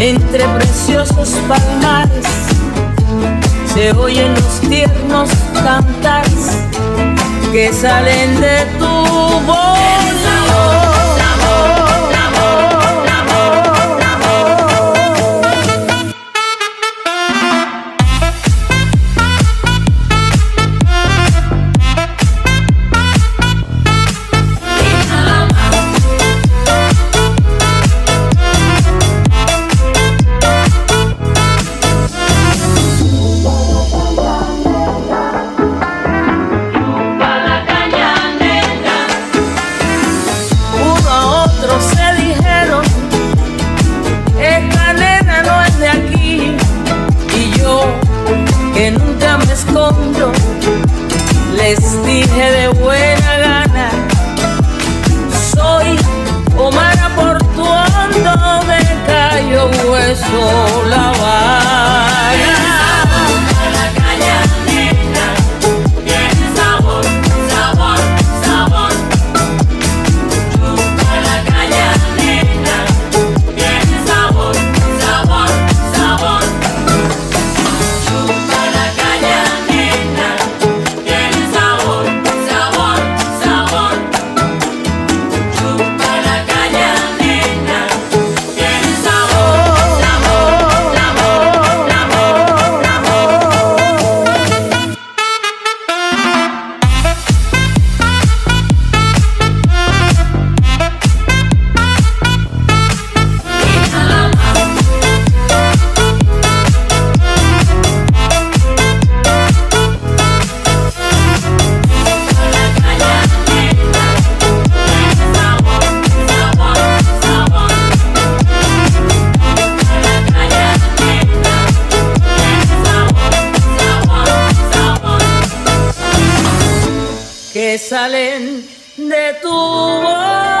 entre preciosos palmares se oyen los tiernos cantares que salen de tu voz. les dije de buena gana, soy Omar Portuondo de Cayo Hueso Lavado. Que salen de tu voz.